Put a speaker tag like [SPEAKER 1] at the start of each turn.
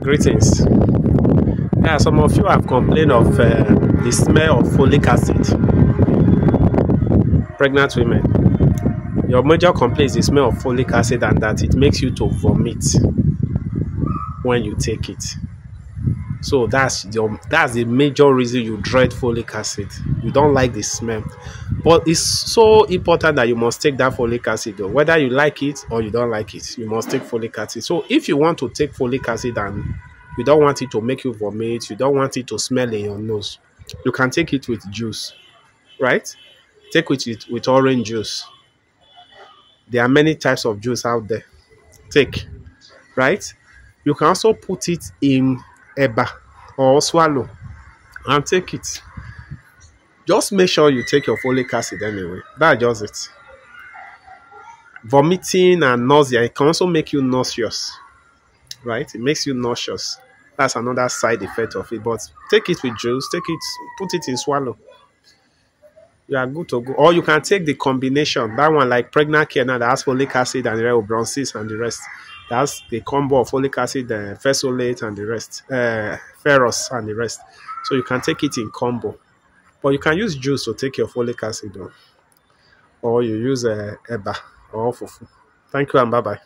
[SPEAKER 1] Greetings. Yeah, some of you have complained of uh, the smell of folic acid. Pregnant women. Your major complaint is the smell of folic acid and that it makes you to vomit when you take it. So that's the that's the major reason you dread folic acid. You don't like the smell. But it's so important that you must take that folic acid though. Whether you like it or you don't like it, you must take folic acid. So if you want to take folic acid and you don't want it to make you vomit, you don't want it to smell in your nose, you can take it with juice. Right? Take with it with orange juice. There are many types of juice out there. Take. Right? You can also put it in eba or swallow and take it. Just make sure you take your folic acid anyway. That's just it. Vomiting and nausea, it can also make you nauseous. Right? It makes you nauseous. That's another side effect of it. But take it with juice, take it, put it in swallow. You are good to go. Or you can take the combination. That one, like Pregnacare now, that has folic acid and the rest, and the rest. That's the combo of folic acid, uh, fesolate, and the rest, uh, ferrous, and the rest. So you can take it in combo. But you can use juice to take your folic acid on. Or you use uh, eba or fufu. Thank you and bye bye.